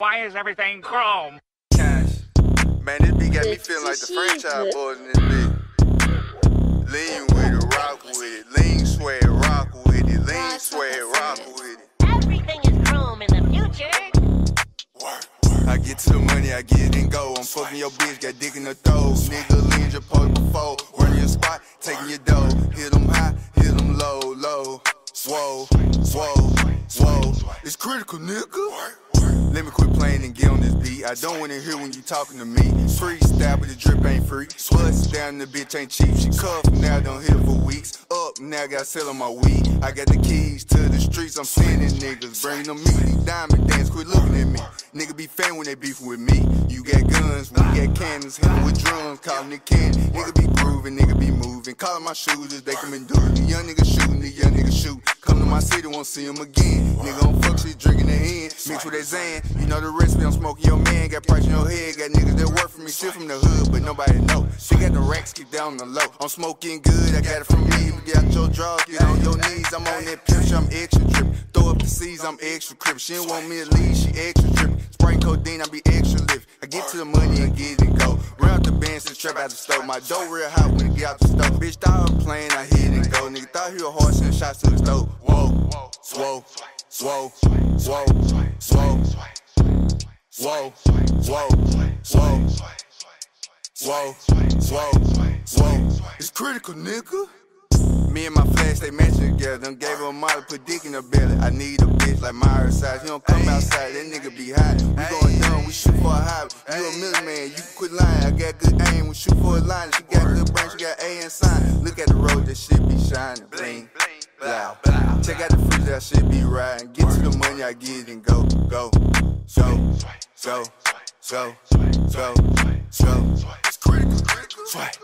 Why is everything chrome? Cash. Man, this beat got me feeling like the franchise boyz in this bitch. Lean with it, rock with it. Lean, sweat, rock with it. Lean, sweat, rock with it. Everything is chrome in the future. I get to the money, I get it and go. I'm fucking your bitch, got dick in the throat. Nigga, lean your post before. Running your spot, taking your dough. Hit them high, hit them low, low. Swole, swole, swole. It's critical, nigga. Let me quit playing and get on this beat. I don't wanna hear when you talking to me. Freestyle, but the drip ain't free. Bust down, the bitch ain't cheap. She cuffed, now don't hit for weeks. Up, now got selling my weed. I got the keys to the streets. I'm sending niggas, bring them me. Diamond dance, quit looking at me. Nigga be fan when they beefing with me. You got guns, we got cannons, hit 'em with drums, calling it candy. Nigga be grooving, nigga be moving. Calling my shooters, they come and do it. Young nigga won't see 'em again. Nigga on fuck shit, drinking their Henn, mix with that Xan. You know the recipe, I'm smoking your man. Got price in your head, got niggas that work for me, shit from the hood, but nobody know. She got the racks kicked down the low. I'm smoking good, I got it from me. But get out your drugs, get on your knees. I'm on that pimp, I'm extra trip. Throw up the C's, I'm extra crip. She want me to leave, she extra trip. Spring codeine, I be extra lift. I get to the money and get it and go. Round the bands to trap out the stove. My dough real hot when it get out the stove. Bitch thought I was playing, I hit and go. Nigga thought he was horse and shots to the stove. Whoa, swole, swole, swole, swole. Whoa, whoa, whoa, whoa, whoa. It's critical, nigga. Me and my flash, they match together. Done gave her a model, put dick in her belly. I need a bitch like Myra size. He don't come outside, that nigga be hot. We going dumb, we shoot for a hobby. You a million man, you can quit lying. I got good aim, we shoot for a line. She got good brain, she got A and sign. Look at the road, that shit be shining. Bling, blow. Check out the fruit, that shit be riding. Get to the money, I get and go, go, go, go, go, go, go. It's critical, critical.